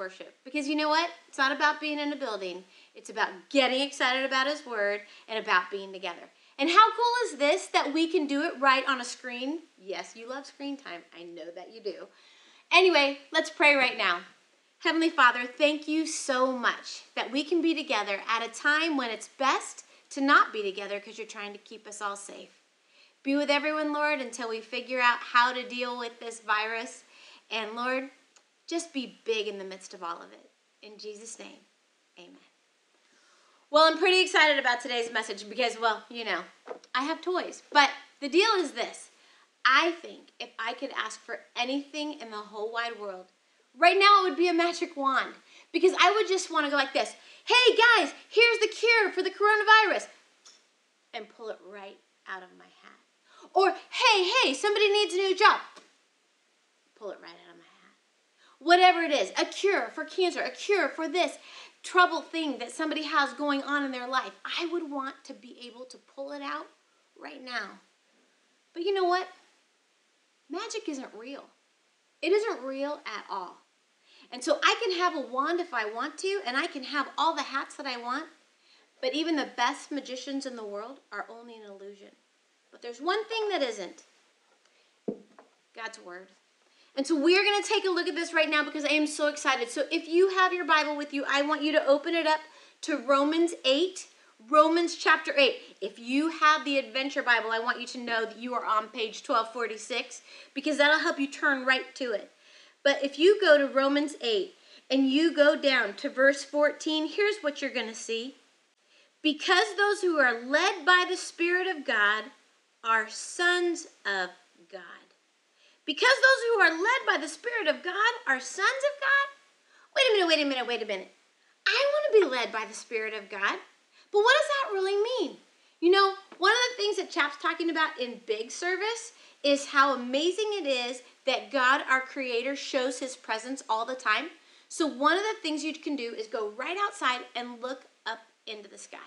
worship because you know what? It's not about being in a building, it's about getting excited about His Word and about being together. And how cool is this that we can do it right on a screen? Yes, you love screen time. I know that you do. Anyway, let's pray right now. Heavenly Father, thank you so much that we can be together at a time when it's best to not be together because you're trying to keep us all safe. Be with everyone, Lord, until we figure out how to deal with this virus. And Lord, just be big in the midst of all of it. In Jesus' name, amen. Well, I'm pretty excited about today's message because, well, you know, I have toys. But the deal is this I think if I could ask for anything in the whole wide world, right now it would be a magic wand because I would just want to go like this Hey guys, here's the cure for the coronavirus, and pull it right out of my hat. Or, hey, hey, somebody needs a new job. Pull it right out of my hat. Whatever it is, a cure for cancer, a cure for this trouble thing that somebody has going on in their life. I would want to be able to pull it out right now. But you know what? Magic isn't real. It isn't real at all. And so I can have a wand if I want to, and I can have all the hats that I want, but even the best magicians in the world are only an illusion. But there's one thing that isn't God's Word. And so we're going to take a look at this right now because I am so excited. So if you have your Bible with you, I want you to open it up to Romans 8. Romans chapter 8. If you have the Adventure Bible, I want you to know that you are on page 1246 because that'll help you turn right to it. But if you go to Romans 8 and you go down to verse 14, here's what you're going to see. Because those who are led by the Spirit of God are sons of God. Because those who are led by the Spirit of God are sons of God? Wait a minute, wait a minute, wait a minute. I want to be led by the Spirit of God. But what does that really mean? You know, one of the things that Chap's talking about in big service is how amazing it is that God, our Creator, shows His presence all the time. So, one of the things you can do is go right outside and look up into the sky.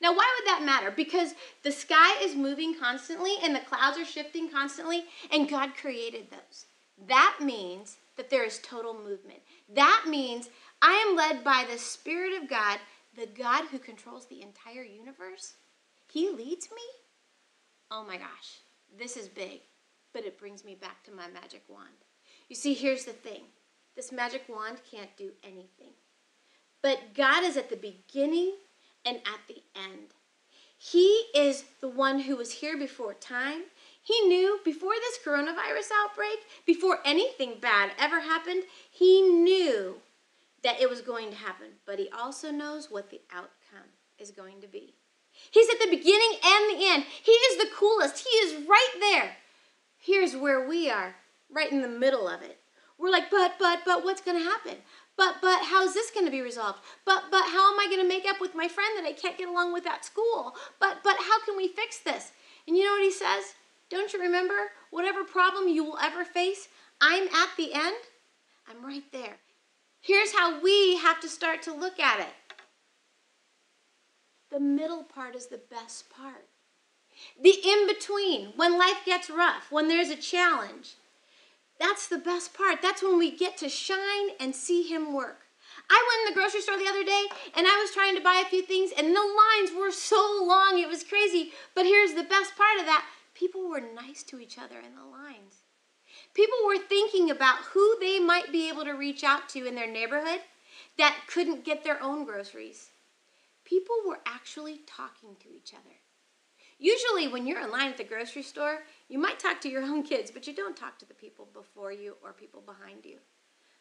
Now, why would that matter? Because the sky is moving constantly and the clouds are shifting constantly, and God created those. That means that there is total movement. That means I am led by the Spirit of God, the God who controls the entire universe. He leads me? Oh my gosh, this is big, but it brings me back to my magic wand. You see, here's the thing this magic wand can't do anything. But God is at the beginning and at the end. He is the one who was here before time. He knew before this coronavirus outbreak, before anything bad ever happened, he knew that it was going to happen. But he also knows what the outcome is going to be. He's at the beginning and the end. He is the coolest. He is right there. Here's where we are, right in the middle of it. We're like, but, but, but, what's going to happen? But but how's this going to be resolved? But but how am I going to make up with my friend that I can't get along with at school? But but how can we fix this? And you know what he says? Don't you remember whatever problem you will ever face, I'm at the end. I'm right there. Here's how we have to start to look at it. The middle part is the best part. The in between, when life gets rough, when there's a challenge, that's the best part. That's when we get to shine and see Him work. I went in the grocery store the other day and I was trying to buy a few things, and the lines were so long, it was crazy. But here's the best part of that people were nice to each other in the lines. People were thinking about who they might be able to reach out to in their neighborhood that couldn't get their own groceries. People were actually talking to each other. Usually, when you're in line at the grocery store, you might talk to your own kids, but you don't talk to the people before you or people behind you.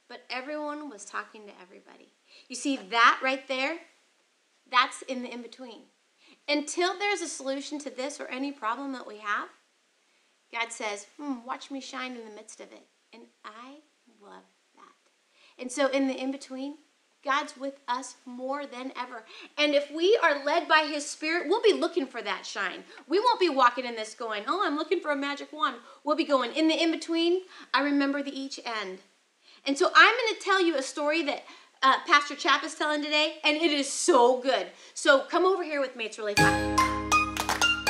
But everyone was talking to everybody. You see, that right there, that's in the in between. Until there's a solution to this or any problem that we have, God says, hmm, watch me shine in the midst of it. And I love that. And so in the in between, God's with us more than ever. And if we are led by His Spirit, we'll be looking for that shine. We won't be walking in this going, oh, I'm looking for a magic wand. We'll be going, in the in between, I remember the each end. And so I'm going to tell you a story that uh, Pastor Chap is telling today, and it is so good. So come over here with me, it's really fun.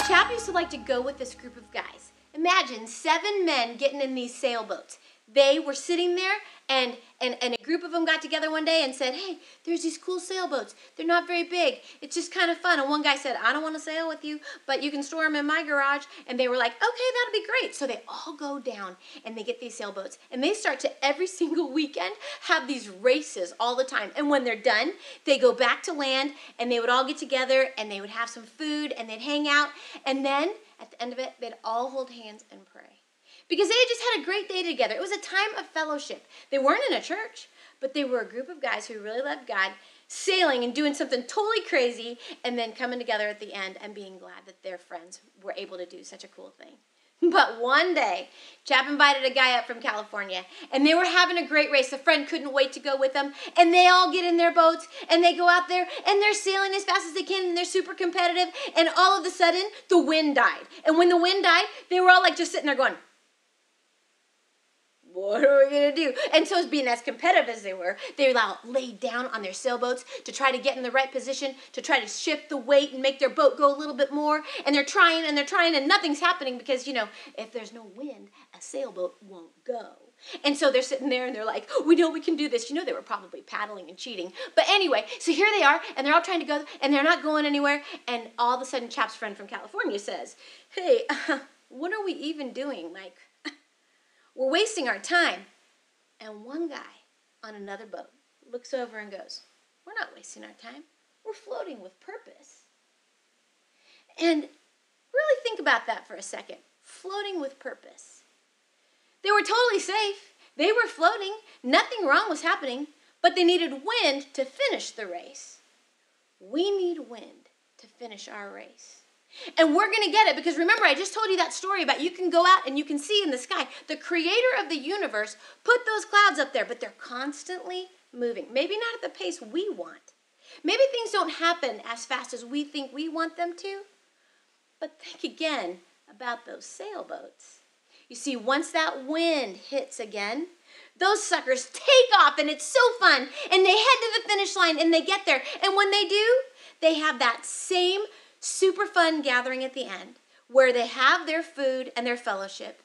Chap used to like to go with this group of guys. Imagine seven men getting in these sailboats. They were sitting there and, and, and a group of them got together one day and said, Hey, there's these cool sailboats. They're not very big. It's just kind of fun. And one guy said, I don't want to sail with you, but you can store them in my garage. And they were like, Okay, that'll be great. So they all go down and they get these sailboats. And they start to every single weekend have these races all the time. And when they're done, they go back to land and they would all get together and they would have some food and they'd hang out. And then at the end of it, they'd all hold hands and pray because they had just had a great day together. It was a time of fellowship. They weren't in a church, but they were a group of guys who really loved God, sailing and doing something totally crazy, and then coming together at the end and being glad that their friends were able to do such a cool thing. But one day, Chap invited a guy up from California, and they were having a great race. A friend couldn't wait to go with them, and they all get in their boats, and they go out there, and they're sailing as fast as they can, and they're super competitive, and all of a sudden, the wind died. And when the wind died, they were all like just sitting there going, what are we gonna do? And so, being as competitive as they were, they all laid down on their sailboats to try to get in the right position, to try to shift the weight and make their boat go a little bit more. And they're trying and they're trying, and nothing's happening because, you know, if there's no wind, a sailboat won't go. And so they're sitting there and they're like, we know we can do this. You know, they were probably paddling and cheating. But anyway, so here they are, and they're all trying to go, and they're not going anywhere. And all of a sudden, Chap's friend from California says, hey, uh, what are we even doing? Like, we're wasting our time. And one guy on another boat looks over and goes, We're not wasting our time. We're floating with purpose. And really think about that for a second. Floating with purpose. They were totally safe. They were floating. Nothing wrong was happening, but they needed wind to finish the race. We need wind to finish our race. And we're going to get it because remember, I just told you that story about you can go out and you can see in the sky. The creator of the universe put those clouds up there, but they're constantly moving. Maybe not at the pace we want. Maybe things don't happen as fast as we think we want them to. But think again about those sailboats. You see, once that wind hits again, those suckers take off and it's so fun. And they head to the finish line and they get there. And when they do, they have that same super fun gathering at the end where they have their food and their fellowship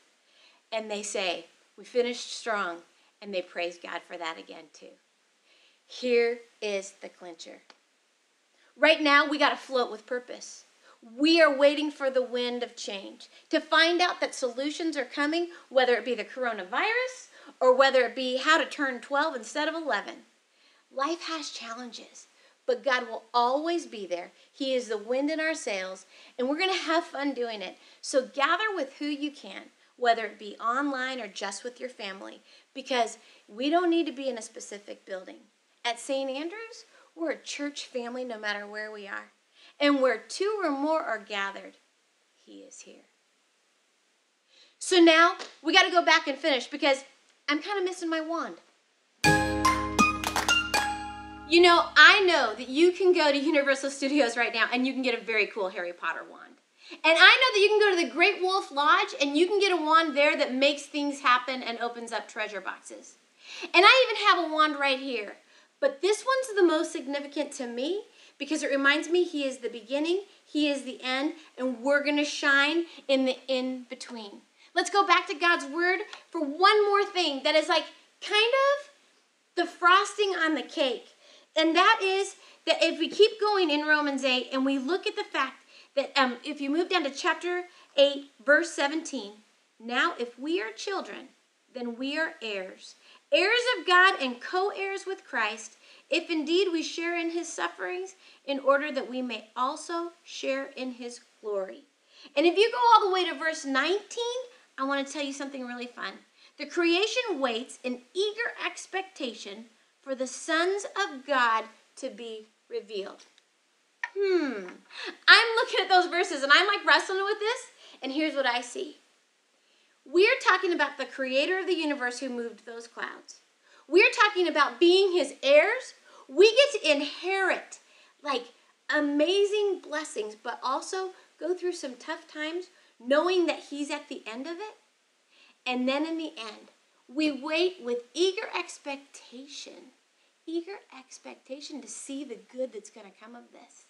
and they say, We finished strong, and they praise God for that again, too. Here is the clincher. Right now, we got to float with purpose. We are waiting for the wind of change to find out that solutions are coming, whether it be the coronavirus or whether it be how to turn 12 instead of 11. Life has challenges, but God will always be there. He is the wind in our sails, and we're going to have fun doing it. So gather with who you can, whether it be online or just with your family, because we don't need to be in a specific building. At St. Andrews, we're a church family no matter where we are. And where two or more are gathered, He is here. So now we got to go back and finish because I'm kind of missing my wand. You know, I know that you can go to Universal Studios right now and you can get a very cool Harry Potter wand. And I know that you can go to the Great Wolf Lodge and you can get a wand there that makes things happen and opens up treasure boxes. And I even have a wand right here. But this one's the most significant to me because it reminds me He is the beginning, He is the end, and we're going to shine in the in between. Let's go back to God's Word for one more thing that is like kind of the frosting on the cake. And that is that if we keep going in Romans 8 and we look at the fact that um, if you move down to chapter 8, verse 17, now if we are children, then we are heirs, heirs of God and co heirs with Christ, if indeed we share in his sufferings, in order that we may also share in his glory. And if you go all the way to verse 19, I want to tell you something really fun. The creation waits in eager expectation for the sons of God to be revealed. Hmm. I'm looking at those verses and I'm like wrestling with this, and here's what I see. We're talking about the creator of the universe who moved those clouds. We're talking about being his heirs. We get to inherit like amazing blessings, but also go through some tough times knowing that he's at the end of it. And then in the end, we wait with eager expectation, eager expectation to see the good that's going to come of this.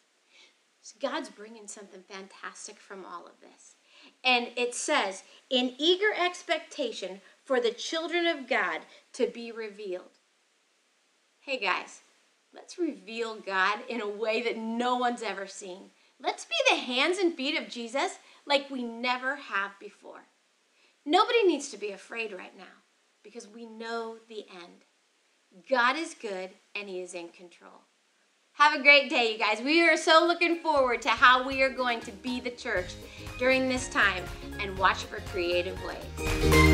So God's bringing something fantastic from all of this. And it says, in eager expectation for the children of God to be revealed. Hey guys, let's reveal God in a way that no one's ever seen. Let's be the hands and feet of Jesus like we never have before. Nobody needs to be afraid right now because we know the end. God is good and He is in control. Have a great day, you guys. We are so looking forward to how we are going to be the church during this time and watch for creative ways.